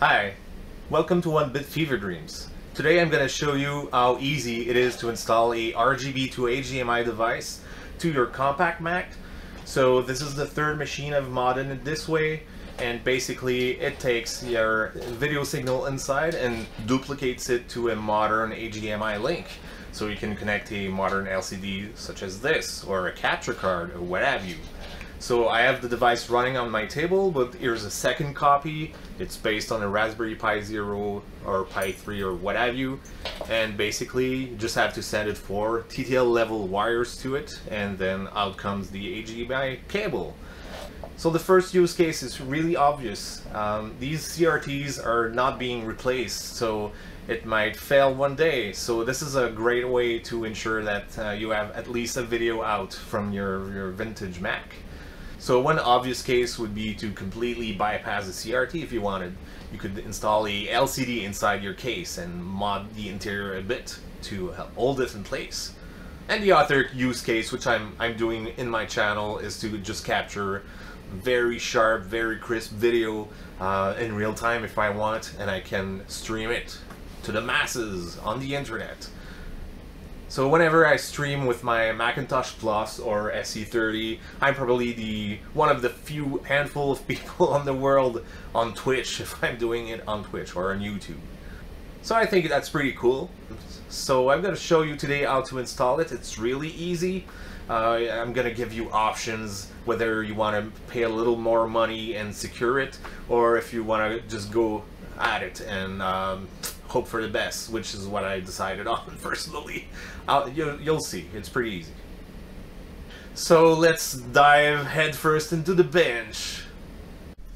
Hi, welcome to One Bit Fever Dreams. Today I'm going to show you how easy it is to install a RGB to HDMI device to your compact Mac. So this is the third machine I've modded it this way and basically it takes your video signal inside and duplicates it to a modern HDMI link. So you can connect a modern LCD such as this or a capture card or what have you. So I have the device running on my table, but here's a second copy. It's based on a Raspberry Pi Zero or Pi 3 or what have you. And basically, you just have to send it four TTL level wires to it, and then out comes the HDMI cable. So the first use case is really obvious. Um, these CRTs are not being replaced, so it might fail one day. So this is a great way to ensure that uh, you have at least a video out from your, your vintage Mac. So one obvious case would be to completely bypass the CRT if you wanted. You could install a LCD inside your case and mod the interior a bit to hold it in place. And the other use case, which I'm, I'm doing in my channel, is to just capture very sharp, very crisp video uh, in real time if I want, and I can stream it to the masses on the internet. So whenever I stream with my Macintosh Plus or SE30, I'm probably the one of the few handful of people on the world on Twitch if I'm doing it on Twitch or on YouTube. So I think that's pretty cool. So I'm to show you today how to install it. It's really easy. Uh, I'm going to give you options whether you want to pay a little more money and secure it or if you want to just go at it and um, hope for the best, which is what I decided on personally. I'll, you'll, you'll see, it's pretty easy. So let's dive headfirst into the bench.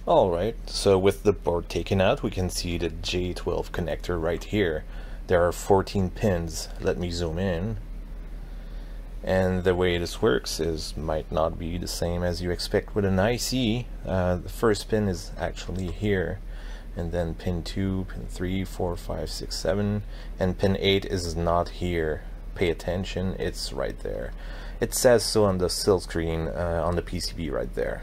Alright, so with the board taken out, we can see the J12 connector right here. There are 14 pins. Let me zoom in. And the way this works is might not be the same as you expect with an IC. Uh, the first pin is actually here and then pin 2, pin 3, 4, 5, 6, 7, and pin 8 is not here. Pay attention, it's right there. It says so on the silk screen uh, on the PCB right there.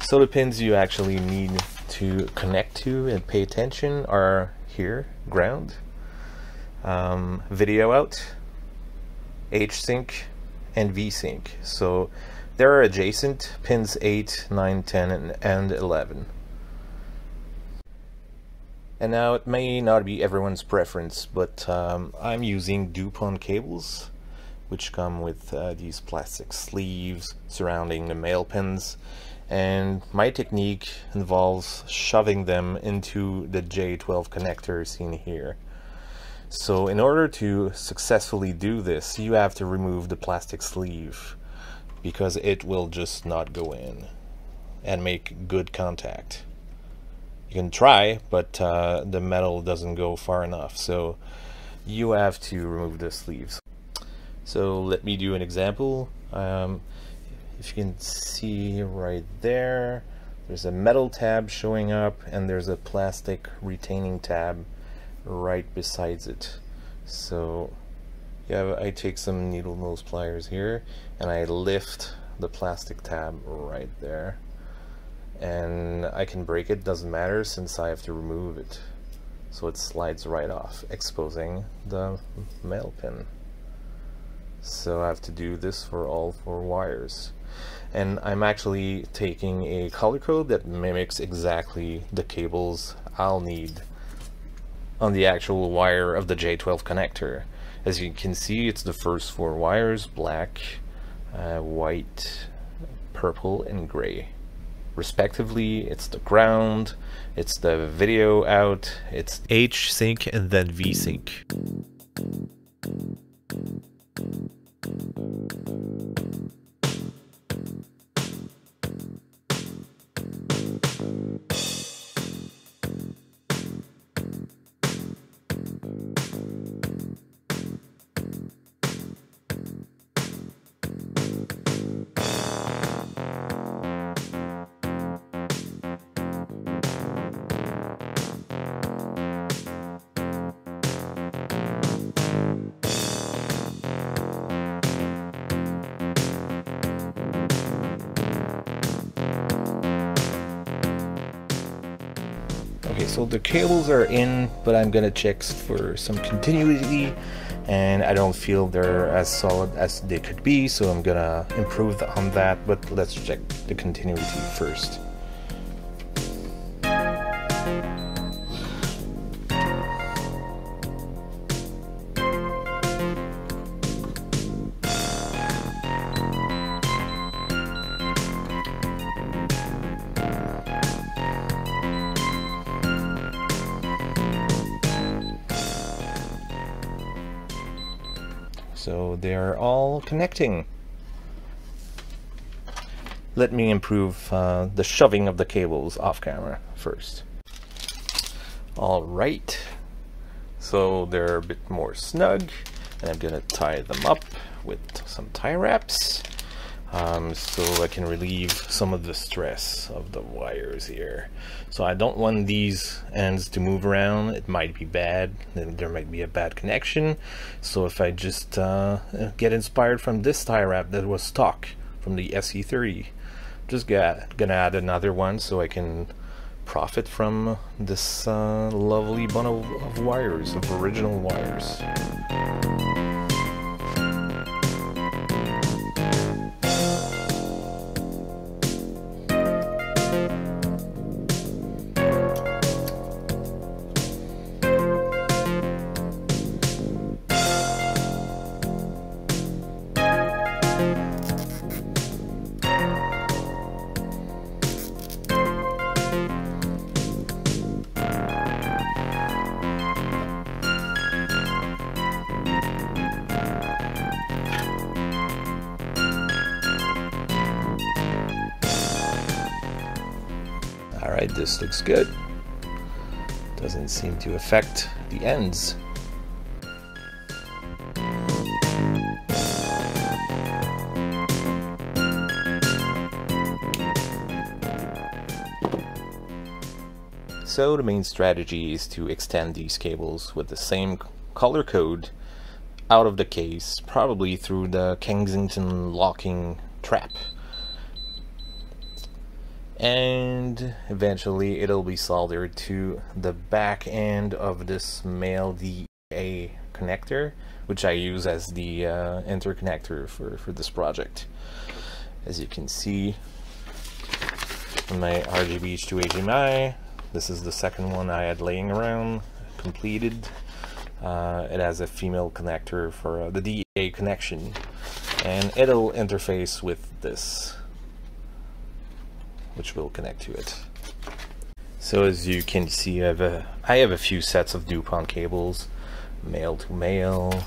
So the pins you actually need to connect to and pay attention are here, ground, um, video out, H-Sync, and V-Sync. So they're adjacent, pins 8, 9, 10, and, and 11. And now it may not be everyone's preference, but um, I'm using Dupont cables, which come with uh, these plastic sleeves surrounding the male pins. And my technique involves shoving them into the J12 connector seen here. So in order to successfully do this, you have to remove the plastic sleeve because it will just not go in and make good contact you can try, but uh, the metal doesn't go far enough. So you have to remove the sleeves. So let me do an example. Um, if you can see right there, there's a metal tab showing up and there's a plastic retaining tab right besides it. So yeah, I take some needle nose pliers here and I lift the plastic tab right there and I can break it, doesn't matter since I have to remove it. So it slides right off, exposing the male pin. So I have to do this for all four wires. And I'm actually taking a color code that mimics exactly the cables I'll need on the actual wire of the J12 connector. As you can see, it's the first four wires, black, uh, white, purple, and gray respectively. It's the ground, it's the video out, it's H sync and then V sync. So the cables are in, but I'm gonna check for some continuity and I don't feel they're as solid as they could be, so I'm gonna improve on that, but let's check the continuity first. They're all connecting. Let me improve uh, the shoving of the cables off camera first. All right, so they're a bit more snug and I'm gonna tie them up with some tie wraps um, so I can relieve some of the stress of the wires here. So I don't want these ends to move around. It might be bad. There might be a bad connection. So if I just uh, get inspired from this tie wrap that was stock from the SE30, just got, gonna add another one so I can profit from this uh, lovely bundle of wires, of original wires. Good. Doesn't seem to affect the ends. So the main strategy is to extend these cables with the same color code out of the case, probably through the Kensington locking trap and eventually it'll be soldered to the back end of this male DA connector which I use as the uh, interconnector for, for this project. As you can see my RGB H2 HDMI this is the second one I had laying around completed. Uh, it has a female connector for uh, the DA connection. And it'll interface with this which will connect to it. So as you can see, I have a, I have a few sets of DuPont cables, male to male,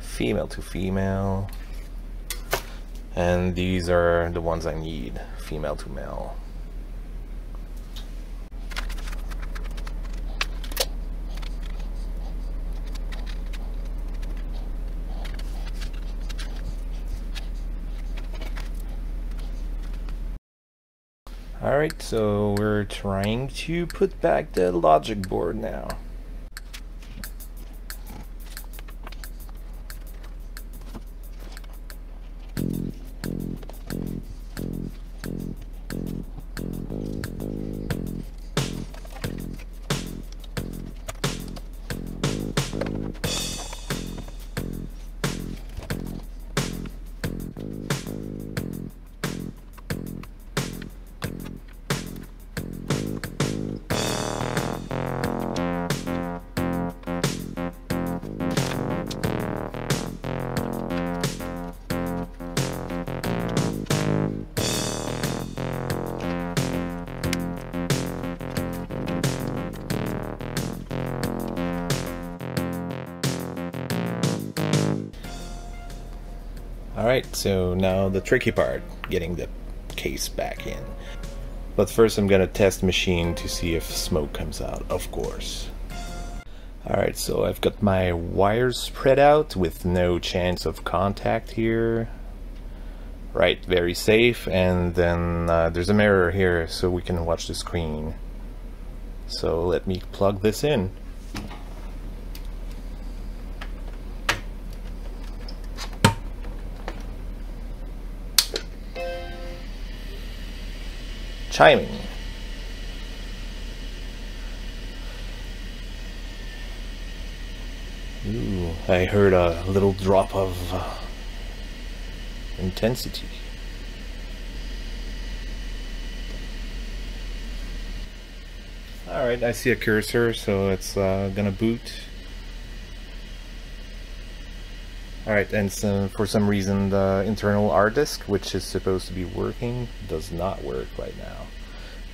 female to female, and these are the ones I need, female to male. Alright, so we're trying to put back the logic board now. Alright, so now the tricky part, getting the case back in. But first I'm gonna test machine to see if smoke comes out, of course. Alright, so I've got my wires spread out with no chance of contact here. Right, very safe, and then uh, there's a mirror here so we can watch the screen. So let me plug this in. chiming. Ooh, I heard a little drop of uh, intensity. Alright, I see a cursor, so it's uh, gonna boot. Alright, and so for some reason the internal hard disk, which is supposed to be working, does not work right now.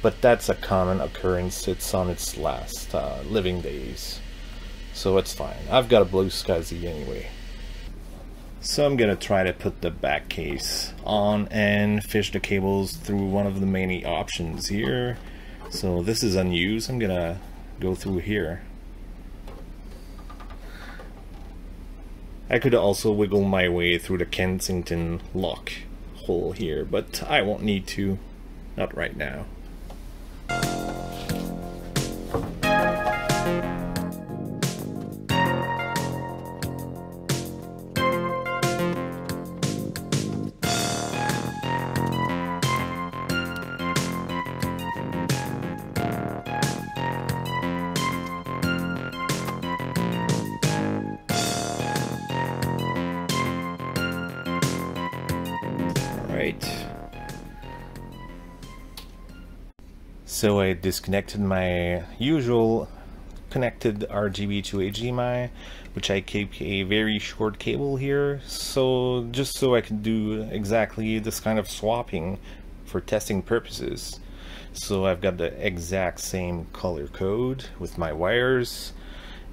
But that's a common occurrence, it's on its last uh, living days. So it's fine. I've got a BlueSCSI anyway. So I'm gonna try to put the back case on and fish the cables through one of the many options here. So this is unused. I'm gonna go through here. I could also wiggle my way through the Kensington lock hole here, but I won't need to. Not right now. So I disconnected my usual connected RGB to HDMI, which I keep a very short cable here, so just so I can do exactly this kind of swapping for testing purposes. So I've got the exact same color code with my wires,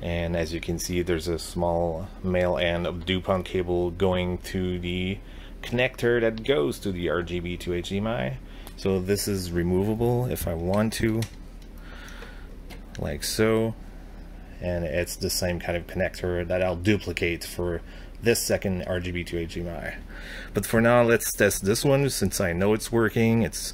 and as you can see there's a small male end of DuPont cable going to the connector that goes to the RGB to HDMI. So this is removable if I want to, like so. And it's the same kind of connector that I'll duplicate for this second RGB to HDMI. But for now, let's test this one since I know it's working. It's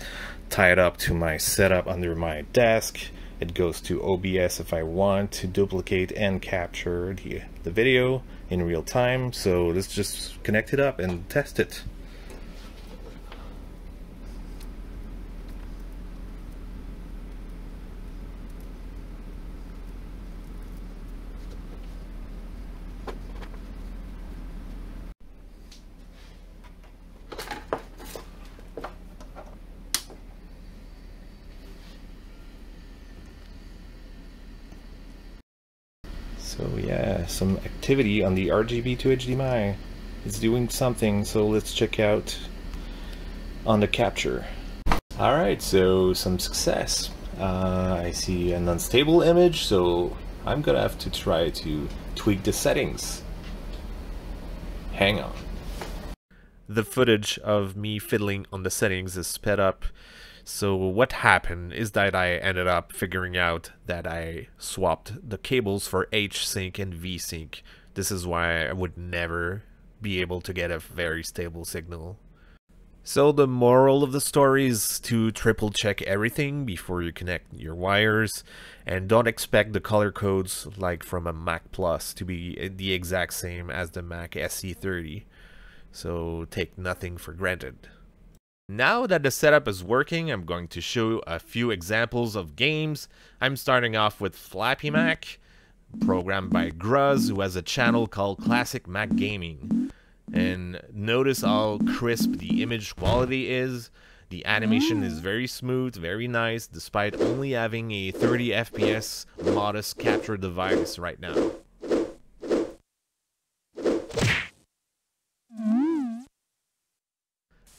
tied up to my setup under my desk. It goes to OBS if I want to duplicate and capture the, the video in real time. So let's just connect it up and test it. So yeah, some activity on the RGB to HDMI. It's doing something, so let's check out on the capture. Alright, so some success. Uh, I see an unstable image, so I'm gonna have to try to tweak the settings. Hang on. The footage of me fiddling on the settings is sped up so what happened is that I ended up figuring out that I swapped the cables for H-Sync and V-Sync. This is why I would never be able to get a very stable signal. So the moral of the story is to triple check everything before you connect your wires and don't expect the color codes like from a Mac Plus to be the exact same as the Mac SE30. So take nothing for granted. Now that the setup is working, I'm going to show a few examples of games. I'm starting off with Flappy mm-hmm. Mac, programmed by Gruz, who has a channel called Classic Mac Gaming. And notice how crisp the image quality is. The animation is mm. very smooth, very nice, despite only having a 30 FPS modest capture device right now.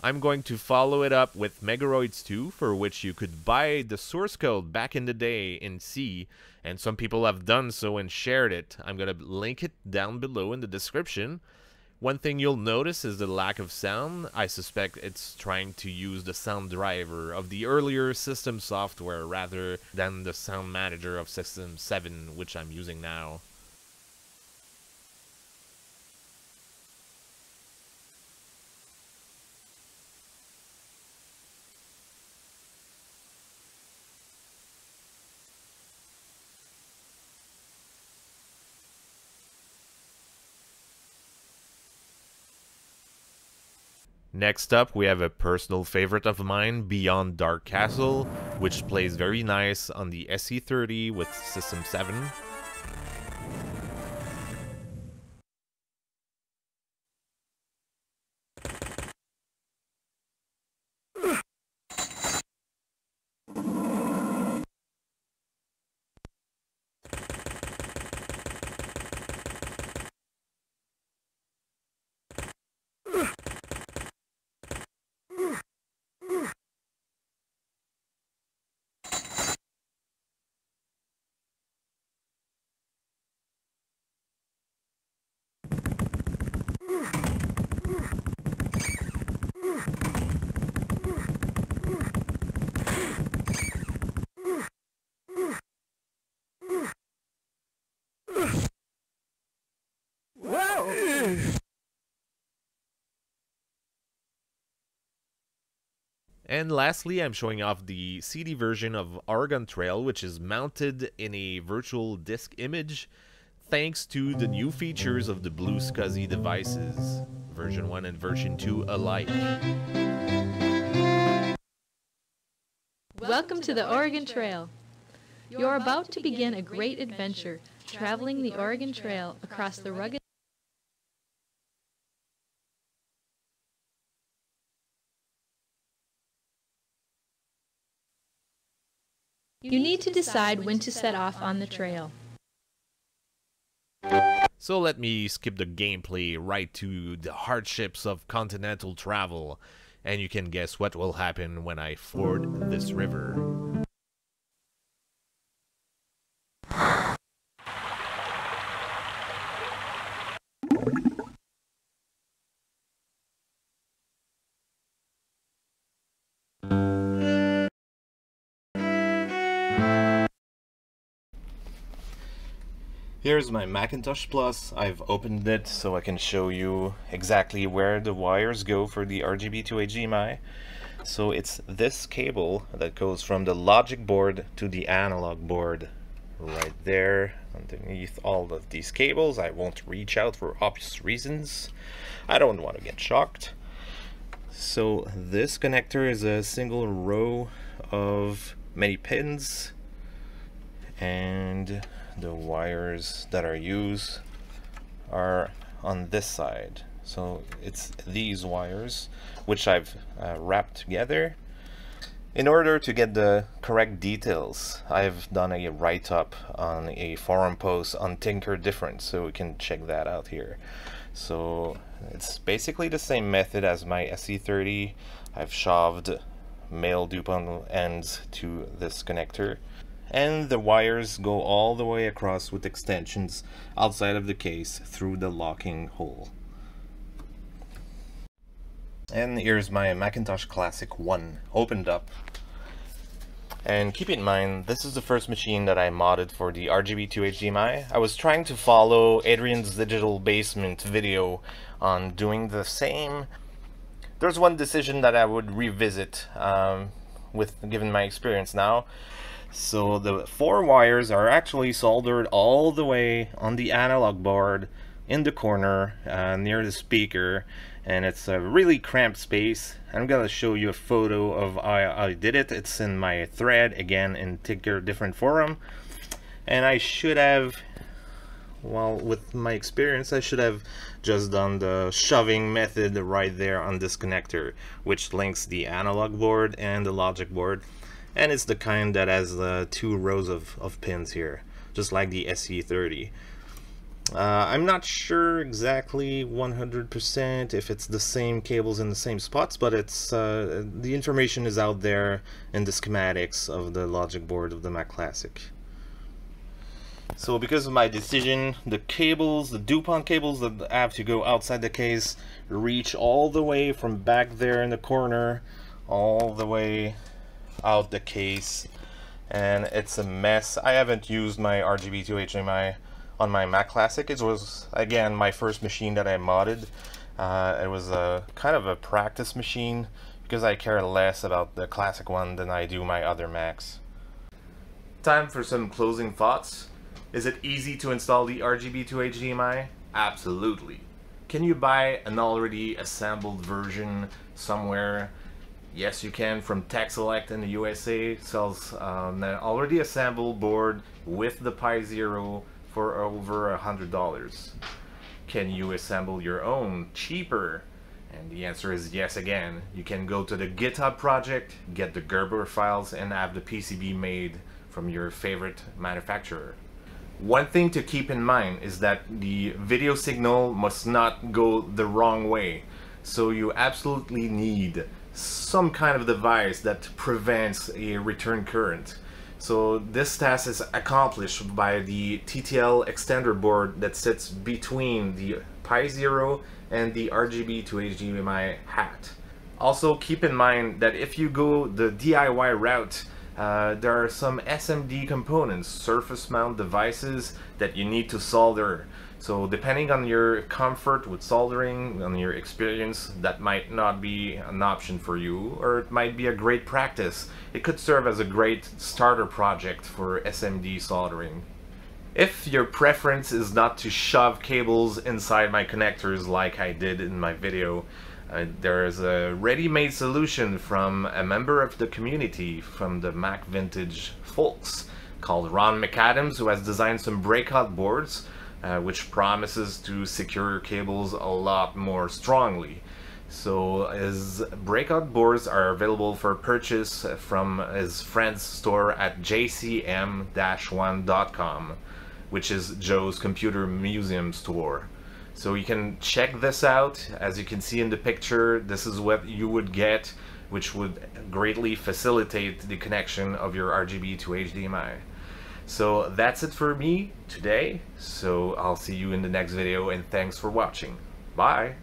I'm going to follow it up with Megaroids 2, for which you could buy the source code back in the day in C, and some people have done so and shared it. I'm going to link it down below in the description. One thing you'll notice is the lack of sound. I suspect it's trying to use the sound driver of the earlier system software rather than the sound manager of System 7, which I'm using now. Next up, we have a personal favorite of mine, Beyond Dark Castle, which plays very nice on the SE30 with System 7. And lastly, I'm showing off the CD version of Oregon Trail, which is mounted in a virtual disk image thanks to the new features of the BlueSCSI devices, version 1 and version 2 alike. Welcome to the Oregon Trail. You're about to begin a great adventure, traveling the Oregon Trail across the rugged You need to decide when to set off on the trail. So let me skip the gameplay right to the hardships of continental travel, and you can guess what will happen when I ford this river. Here's my Macintosh Plus. I've opened it so I can show you exactly where the wires go for the RGB to HDMI. So it's this cable that goes from the logic board to the analog board right there underneath all of these cables. I won't reach out for obvious reasons. I don't want to get shocked. So this connector is a single row of many pins and the wires that are used are on this side. So it's these wires which I've uh, wrapped together. In order to get the correct details I've done a write-up on a forum post on Tinker Different so we can check that out here. So it's basically the same method as my SE30 I've shoved male DuPont ends to this connector and the wires go all the way across with extensions outside of the case through the locking hole. And here's my Macintosh Classic 1 opened up. And keep in mind, this is the first machine that I modded for the RGB2 HDMI. I was trying to follow Adrian's Digital Basement video on doing the same. There's one decision that I would revisit um, with given my experience now. So the four wires are actually soldered all the way on the analog board in the corner uh, near the speaker and it's a really cramped space. I'm gonna show you a photo of how I did it. It's in my thread again in Tinker Different forum and I should have well with my experience I should have just done the shoving method right there on this connector which links the analog board and the logic board and it's the kind that has uh, two rows of, of pins here just like the SE30 uh, I'm not sure exactly 100% if it's the same cables in the same spots but it's uh, the information is out there in the schematics of the logic board of the Mac Classic. So because of my decision the cables the DuPont cables that have to go outside the case reach all the way from back there in the corner all the way out the case and it's a mess. I haven't used my RGB2 HDMI on my Mac Classic. It was, again, my first machine that I modded. Uh, it was a kind of a practice machine because I care less about the classic one than I do my other Macs. Time for some closing thoughts. Is it easy to install the RGB2 HDMI? Absolutely. Can you buy an already assembled version somewhere Yes, you can from Texelec in the USA sells um, an already assembled board with the Pi Zero for over a hundred dollars. Can you assemble your own cheaper? And the answer is yes again. You can go to the GitHub project, get the Gerber files, and have the PCB made from your favorite manufacturer. One thing to keep in mind is that the video signal must not go the wrong way. So you absolutely need some kind of device that prevents a return current. So this task is accomplished by the TTL extender board that sits between the Pi Zero and the RGB to HDMI hat. Also keep in mind that if you go the DIY route, uh, there are some SMD components, surface mount devices that you need to solder. So depending on your comfort with soldering, on your experience, that might not be an option for you, or it might be a great practice. It could serve as a great starter project for SMD soldering. If your preference is not to shove cables inside my connectors like I did in my video, uh, there is a ready-made solution from a member of the community from the Mac Vintage folks called Ron McAdams who has designed some breakout boards uh, which promises to secure cables a lot more strongly. So his breakout boards are available for purchase from his friend's store at jcm-1.com, which is Joe's Computer Museum store. So you can check this out. As you can see in the picture, this is what you would get, which would greatly facilitate the connection of your RGB to HDMI. So that's it for me today. So I'll see you in the next video and thanks for watching. Bye!